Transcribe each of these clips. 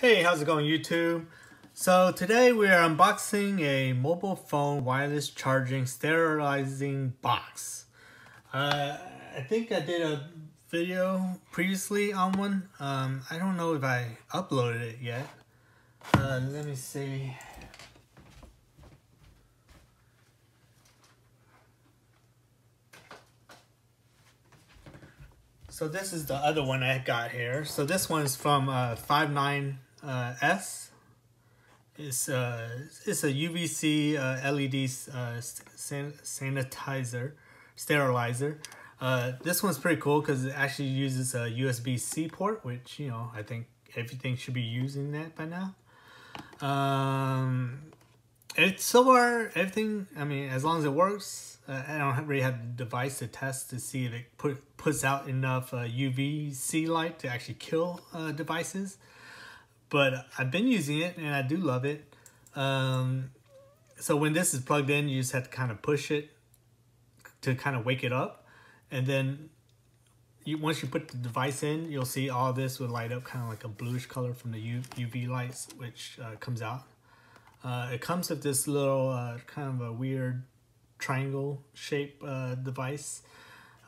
Hey, how's it going YouTube? So today we are unboxing a mobile phone wireless charging sterilizing box. Uh, I think I did a video previously on one. Um, I don't know if I uploaded it yet. Uh, let me see. So this is the other one I got here. So this one is from uh, 59S. Uh, it's, uh, it's a UVC uh, LED uh, san sanitizer, sterilizer. Uh, this one's pretty cool because it actually uses a USB-C port, which, you know, I think everything should be using that by now. Um, it's so far, everything, I mean, as long as it works, I don't really have the device to test to see if it put, puts out enough UVC light to actually kill devices. But I've been using it and I do love it. Um, so when this is plugged in, you just have to kind of push it to kind of wake it up. And then you, once you put the device in, you'll see all this will light up kind of like a bluish color from the UV lights, which uh, comes out. Uh, it comes with this little uh, kind of a weird triangle shape uh, device.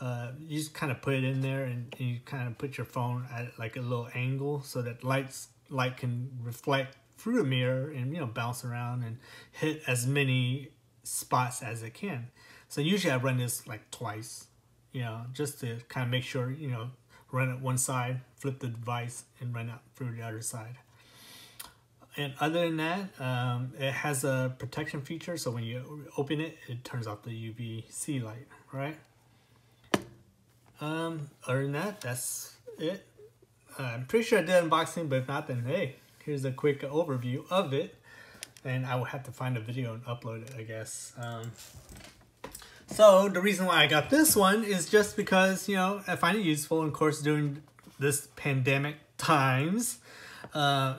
Uh, you just kind of put it in there and, and, you kind of put your phone at like a little angle so that lights light can reflect through a mirror and you know bounce around and hit as many spots as it can. So usually I run this like twice, you know, just to kind of make sure, you know, run it one side, flip the device and run it through the other side and other than that, um, it has a protection feature. So when you open it, it turns off the UVC light, right? Um, other than that, that's it. I'm pretty sure I did unboxing, but if not, then hey, here's a quick overview of it. And I will have to find a video and upload it, I guess. Um, so the reason why I got this one is just because, you know, I find it useful, of course, during this pandemic times. Uh,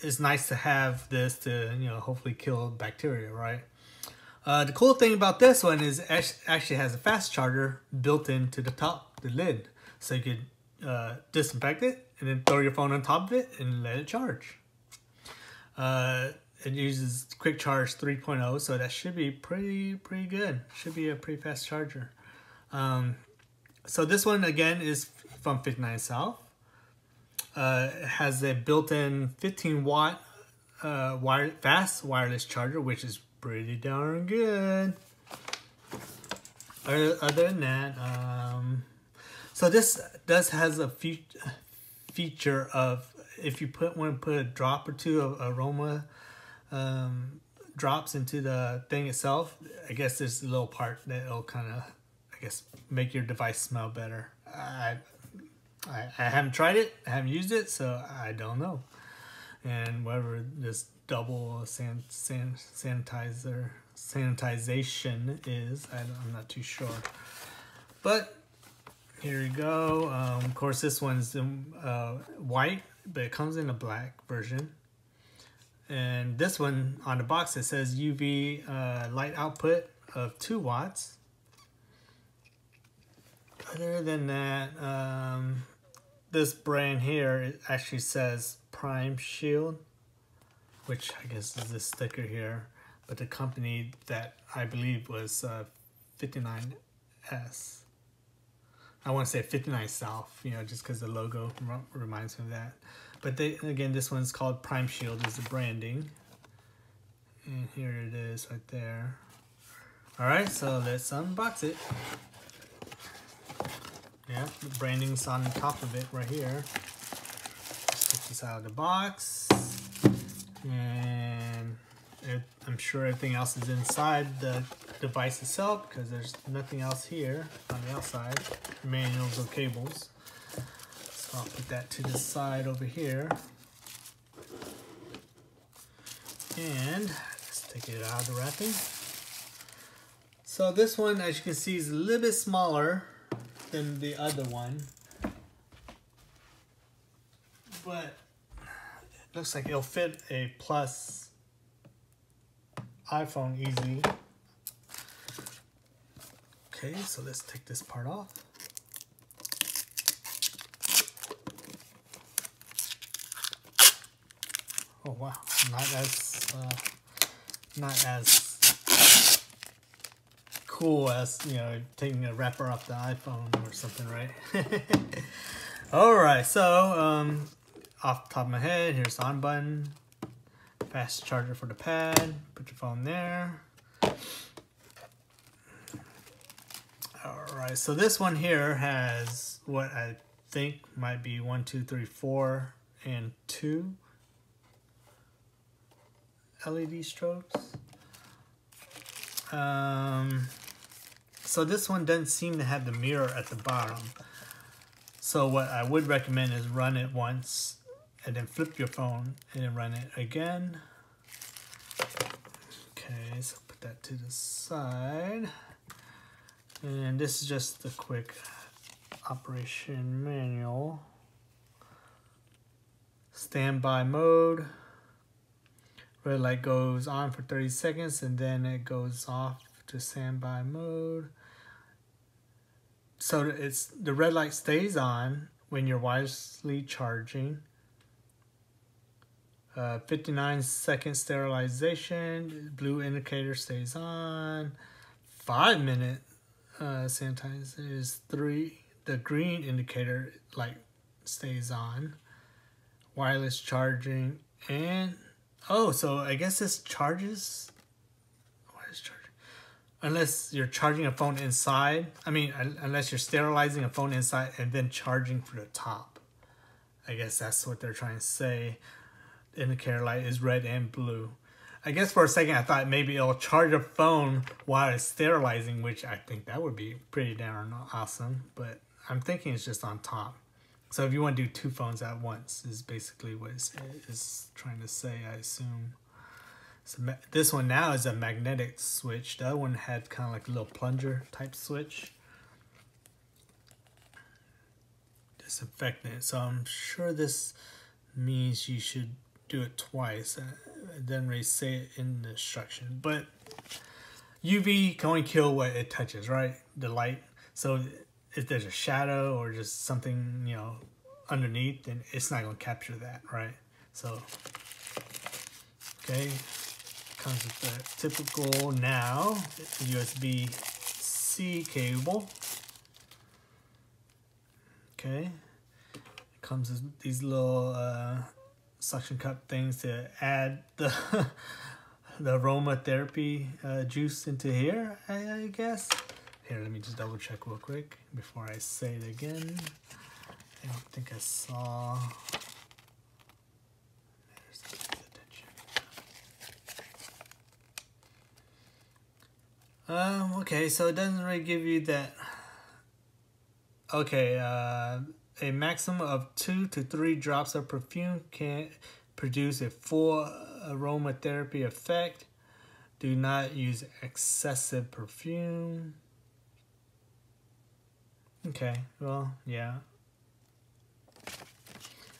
it's nice to have this to, you know, hopefully kill bacteria, right? Uh, the cool thing about this one is it actually has a fast charger built into the top, the lid. So you could uh, disinfect it and then throw your phone on top of it and let it charge. Uh, it uses quick charge 3.0 so that should be pretty pretty good should be a pretty fast charger um, so this one again is from 59 south uh, has a built-in 15 watt uh, wire, fast wireless charger, which is pretty darn good. Other, than that, um, so this does has a fe feature of if you put want to put a drop or two of aroma um, drops into the thing itself, I guess there's a little part that'll kind of, I guess, make your device smell better. I I, I haven't tried it, I haven't used it, so I don't know. And whatever this double san, san, sanitizer sanitization is, I, am not too sure. But here we go. Um, of course, this one's uh, white, but it comes in a black version. And this one on the box, it says UV uh, light output of 2 watts. Other than that, um, this brand here actually says Prime Shield, which I guess is this sticker here, but the company that I believe was uh, 59S. I want to say 59 South, you know, just because the logo reminds me of that. But they, again, this one's called Prime Shield is the branding. And here it is right there. All right, so let's unbox it. Yeah, the branding's on top of it right here. Take this out of the box. And it, I'm sure everything else is inside the device itself because there's nothing else here on the outside. Manuals or cables. So I'll put that to the side over here. And let's take it out of the wrapping. So this one, as you can see, is a little bit smaller than the other one. But it looks like it'll fit a plus iPhone easy. Okay, so let's take this part off. Oh wow, not as uh, not as cool as you know taking a wrapper off the iPhone or something, right? All right, so um, off the top of my head, here's the on button, fast charger for the pad. Put your phone there. All right, so this one here has what I think might be one, two, three, four, and two LED strobes. Um, so this one doesn't seem to have the mirror at the bottom. So what I would recommend is run it once and then flip your phone and then run it again. Okay, so put that to the side. And this is just the quick operation manual. Standby mode. Red light goes on for 30 seconds and then it goes off to standby mode. So it's the red light stays on when you're wirelessly charging. Uh, 59 second sterilization, blue indicator stays on. Five minute uh, sanitizer is three. The green indicator light stays on. Wireless charging and oh, so I guess this charges. Is charging? Unless you're charging a phone inside. I mean, unless you're sterilizing a phone inside and then charging for the top. I guess that's what they're trying to say. The indicator light is red and blue. I guess for a second I thought maybe it'll charge a phone while it's sterilizing, which I think that would be pretty darn awesome. But I'm thinking it's just on top. So if you want to do two phones at once is basically what it's, it's trying to say, I assume. So this one now is a magnetic switch. The other one had kind of like a little plunger type switch. Disinfectant. So I'm sure this means you should do it twice. Doesn't really say it in the instruction, but UV can only kill what it touches, right? The light. So if there's a shadow or just something, you know, underneath, then it's not going to capture that, right? So, okay, comes with the typical now USB-C cable. Okay, it comes with these little uh, suction cup things to add the the aromatherapy uh, juice into here, I, I, guess. Here, let me just double check real quick before I say it again. I don't think I saw. Um, okay, so it doesn't really give you that. Okay, uh, a maximum of two to three drops of perfume can produce a full aromatherapy effect. Do not use excessive perfume. Okay, well, yeah.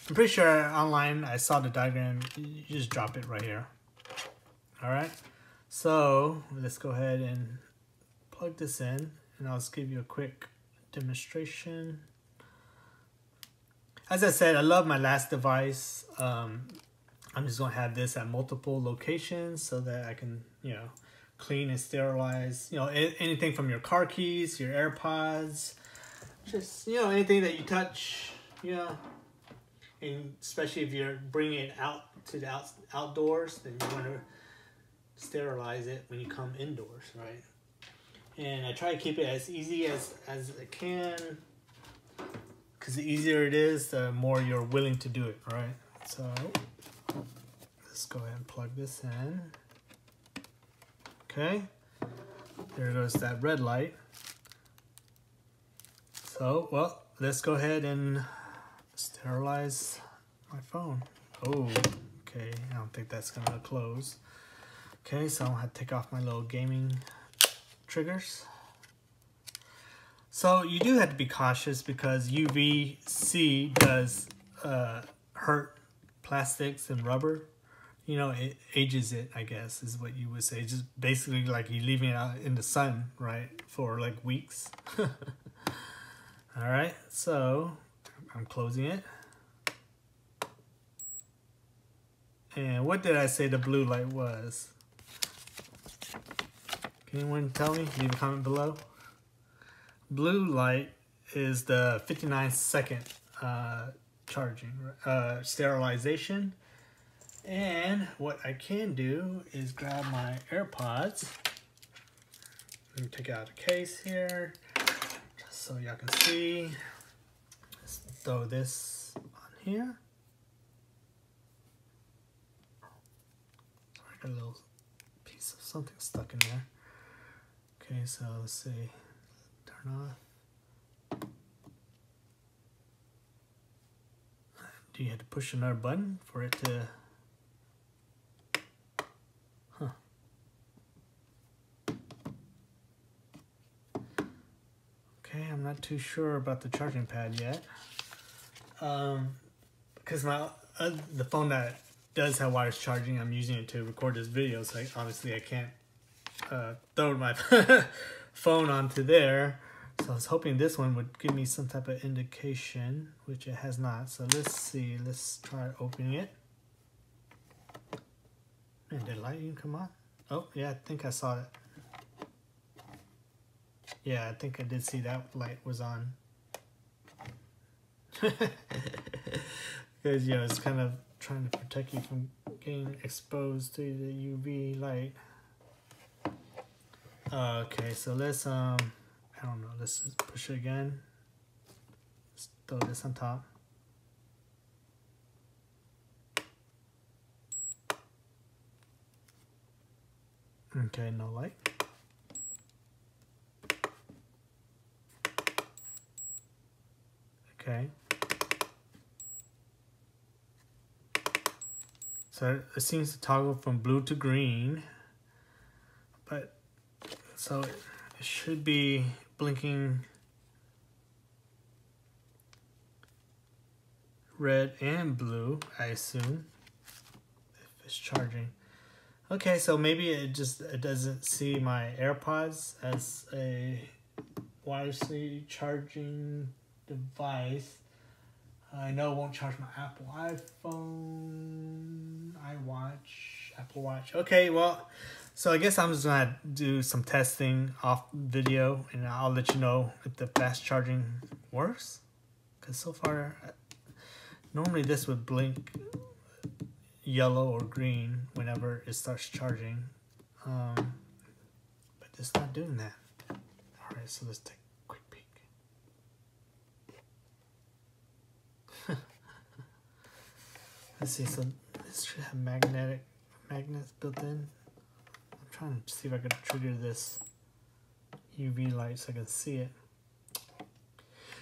I'm pretty sure online I saw the diagram. You just drop it right here. All right. So let's go ahead and plug this in and I'll just give you a quick demonstration as I said, I love my last device. Um, I'm just gonna have this at multiple locations so that I can, you know, clean and sterilize, you know, anything from your car keys, your AirPods, just, you know, anything that you touch, you know, and especially if you're bringing it out to the out, outdoors, then you want to sterilize it when you come indoors, right? And I try to keep it as easy as, as I can because the easier it is, the more you're willing to do it, right? So let's go ahead and plug this in. Okay, there goes that red light. So, well, let's go ahead and sterilize my phone. Oh, okay, I don't think that's gonna close. Okay, so I'm gonna take off my little gaming triggers. So you do have to be cautious because UVC does uh, hurt plastics and rubber. You know, it ages it, I guess, is what you would say. Just basically like you leaving it out in the sun, right, for like weeks. All right, so I'm closing it. And what did I say the blue light was? Can anyone tell me? Leave a comment below. Blue light is the 59 second uh, charging, uh, sterilization. And what I can do is grab my AirPods. Let me take out a case here, just so y'all can see. Let's throw this on here. Got a little piece of something stuck in there. Okay, so let's see. Turn off. Do you have to push another button for it to Okay, I'm not too sure about the charging pad yet. Um, because my uh, the phone that does have wireless charging, I'm using it to record this video, so I, obviously I can't uh, throw my phone onto there. So I was hoping this one would give me some type of indication, which it has not. So let's see, let's try opening it. And did lighting come on? Oh, yeah, I think I saw it. Yeah, I think I did see that light was on. Because, you know, it's kind of trying to protect you from getting exposed to the UV light. Okay, so let's, um, I don't know, let's push it again. Let's throw this on top. Okay, no light. Okay. So it seems to toggle from blue to green, but so it should be blinking red and blue, I assume, if it's charging. Okay, so maybe it just it doesn't see my AirPods as a wirelessly charging device. I know it won't charge my Apple iPhone, iWatch, Apple Watch. Okay, well, so I guess I'm just gonna do some testing off video and I'll let you know if the fast charging works. Cause so far, normally this would blink yellow or green whenever it starts charging. Um, but it's not doing that. All right, so let's take a quick peek. Let's see, so this should have magnetic magnets built in. Trying to see if I can trigger this UV light so I can see it.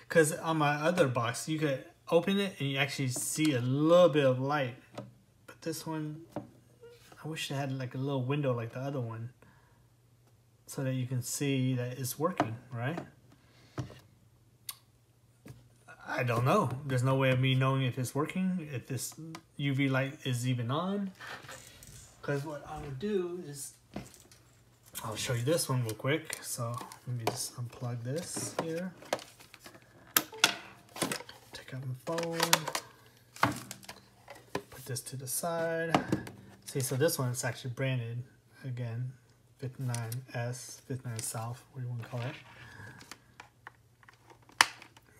Because on my other box, you could open it and you actually see a little bit of light. But this one, I wish it had like a little window like the other one. So that you can see that it's working, right? I don't know. There's no way of me knowing if it's working, if this UV light is even on. Because what I would do is, I'll show you this one real quick. So let me just unplug this here. Take out my phone. Put this to the side. See, so this one is actually branded, again, 59S, 59 South, what do you want to call it.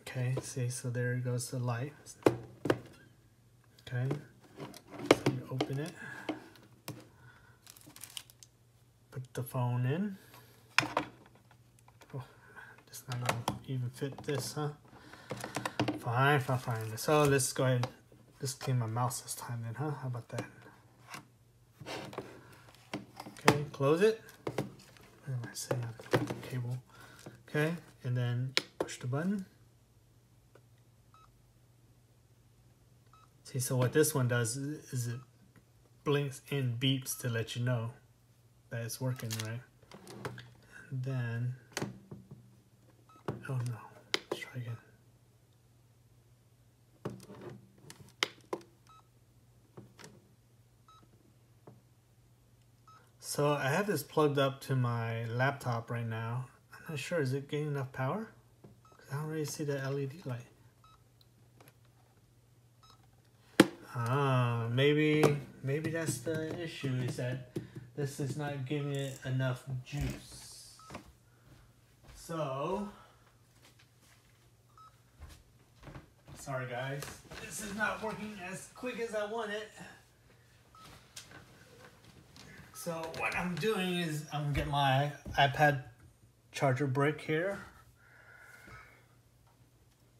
Okay, see, so there goes the light. Okay, so you open it, the phone in. Oh, it's not gonna even fit this, huh? Fine, fine, fine. So let's go ahead, let's clean my mouse this time then, huh? How about that? Okay, close it. What am I saying? Cable. Okay, and then push the button. See, so what this one does is it blinks and beeps to let you know that it's working, right? And then, oh no, let's try again. So I have this plugged up to my laptop right now. I'm not sure, is it getting enough power? I don't really see the LED light. Ah, maybe maybe that's the issue is that this is not giving it enough juice. So, sorry guys, this is not working as quick as I want it. So what I'm doing is I'm getting my iPad charger brick here.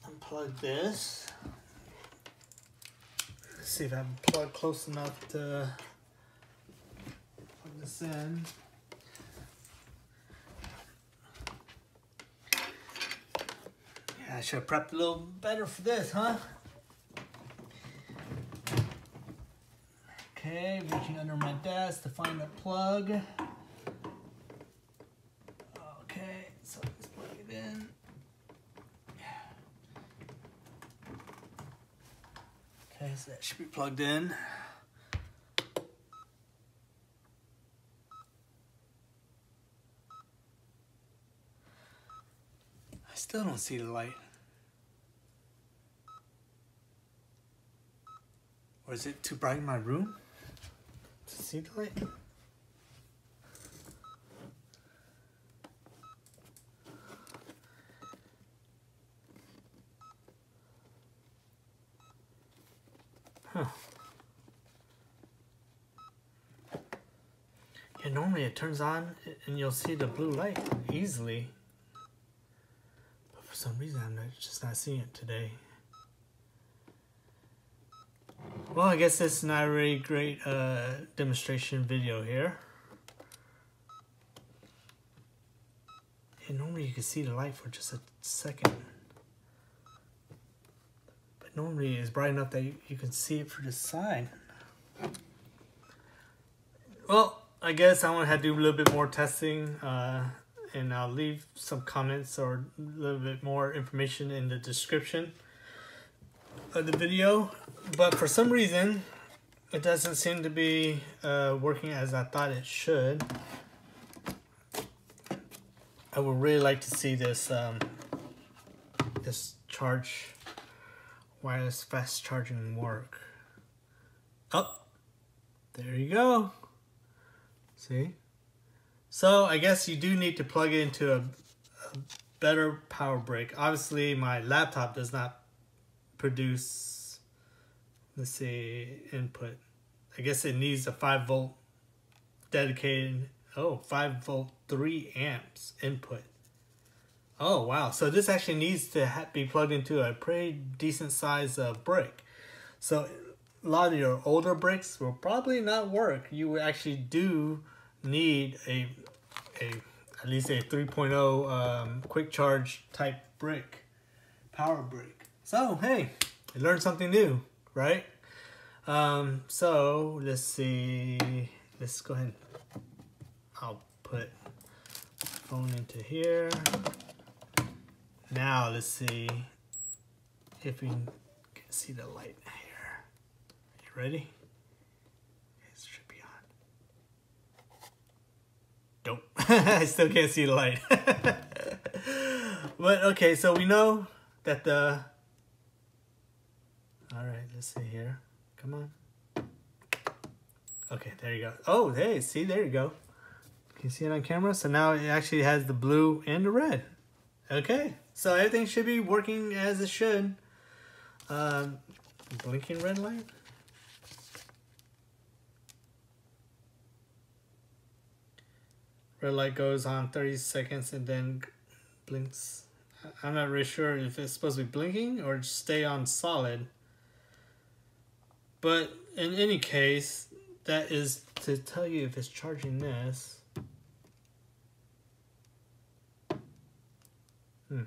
Unplug this. Let's see if I can plug close enough to this in. Yeah, I should have prepped a little better for this, huh? Okay, reaching under my desk to find the plug. Okay, so let's plug it in. Okay, so that should be plugged in. Still don't see the light. Or is it too bright in my room? To see the light? Huh. Yeah, normally it turns on and you'll see the blue light easily. Some reason I'm not, just not seeing it today. Well, I guess this is not a really great uh, demonstration video here. And normally you can see the light for just a second. But normally it's bright enough that you, you can see it for the side. Well, I guess I'm gonna have to do a little bit more testing uh, and I'll leave some comments or a little bit more information in the description of the video but for some reason it doesn't seem to be uh, working as I thought it should. I would really like to see this um, this charge wireless fast charging work. Oh there you go. See so I guess you do need to plug it into a, a better power brick obviously my laptop does not produce, let's say, input. I guess it needs a 5 volt dedicated, oh, 5 volt 3 amps input. Oh, wow. So this actually needs to be plugged into a pretty decent size brick. So a lot of your older bricks will probably not work. You would actually do need a, a at least a 3.0 um, quick charge type brick, power brick. So, hey, I learned something new, right? Um, so, let's see. Let's go ahead. I'll put phone into here. Now, let's see if we can see the light here. You ready? It should be on. Nope. I still can't see the light. but, okay, so we know that the all right, let's see here. Come on. Okay, there you go. Oh, hey, see, there you go. Can you see it on camera? So now it actually has the blue and the red. Okay, so everything should be working as it should. Um, blinking red light. Red light goes on 30 seconds and then blinks. I'm not really sure if it's supposed to be blinking or stay on solid. But in any case, that is to tell you if it's charging this. Hmm.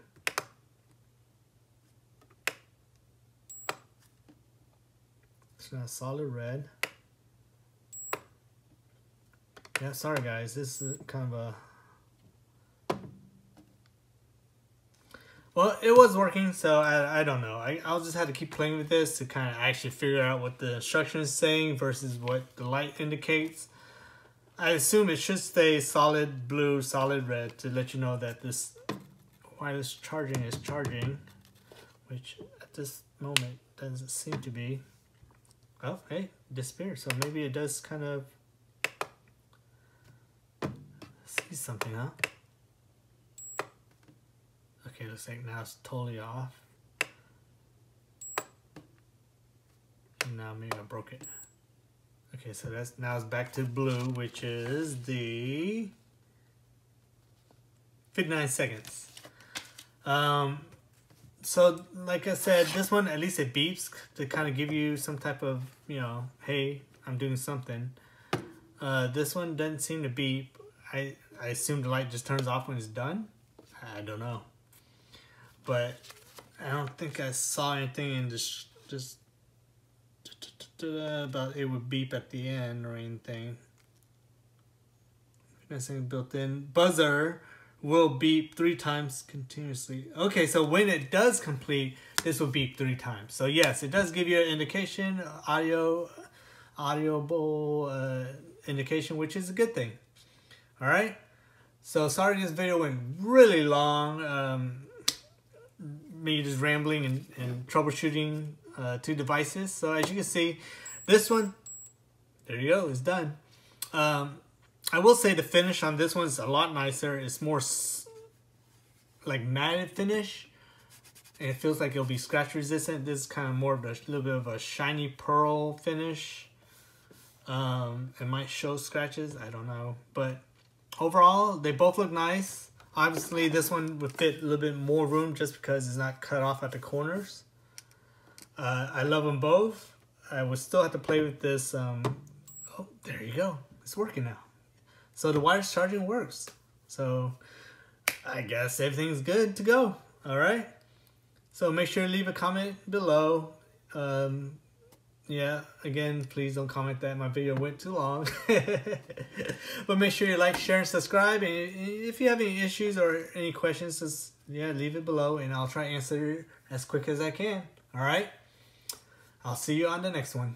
It's not solid red. Yeah, sorry guys, this is kind of a Well, it was working, so I, I don't know. I, I'll just have to keep playing with this to kind of actually figure out what the instruction is saying versus what the light indicates. I assume it should stay solid blue, solid red to let you know that this wireless charging is charging, which at this moment doesn't seem to be. Oh, hey, disappeared. So maybe it does kind of something, huh? Okay, looks like now it's totally off. And now maybe I broke it. Okay, so that's now it's back to blue, which is the 59 seconds. Um, so like I said, this one at least it beeps to kind of give you some type of you know, hey, I'm doing something. Uh, this one doesn't seem to beep. I I assume the light just turns off when it's done. I don't know, but I don't think I saw anything in this just about it would beep at the end or anything. Nothing built in buzzer will beep three times continuously. Okay, so when it does complete, this will beep three times. So yes, it does give you an indication, audio, audible uh, indication, which is a good thing. All right. So sorry this video went really long. Um, me just rambling and, and troubleshooting uh, two devices. So as you can see, this one, there you go, it's done. Um, I will say the finish on this one is a lot nicer. It's more like matted finish. And it feels like it'll be scratch resistant. This is kind of more of a little bit of a shiny pearl finish. Um, it might show scratches, I don't know. But overall, they both look nice. Obviously, this one would fit a little bit more room just because it's not cut off at the corners. Uh, I love them both. I would still have to play with this. Um, oh, there you go. It's working now. So the wireless charging works. So I guess everything's good to go. All right. So make sure to leave a comment below. Um, yeah, again, please don't comment that my video went too long. but make sure you like, share, and subscribe. And if you have any issues or any questions, just yeah, leave it below and I'll try to answer as quick as I can. All right. I'll see you on the next one.